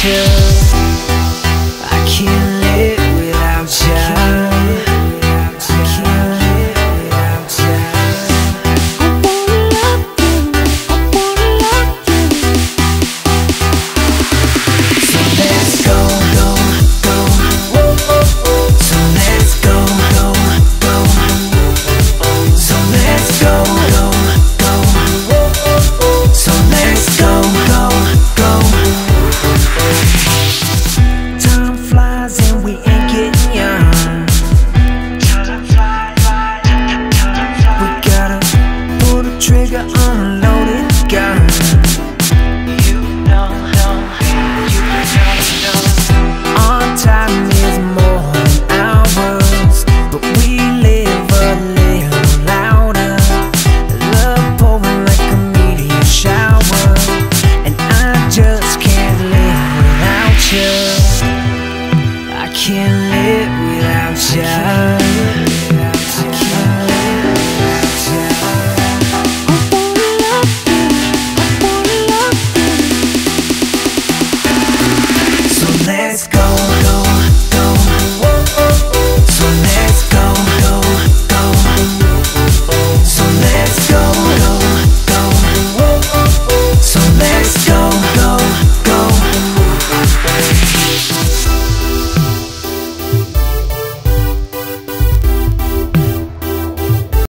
chill. gun Our time is more than hours But we live a little louder. Love pouring like a meteor shower And I just can't live without you. I can't live without you.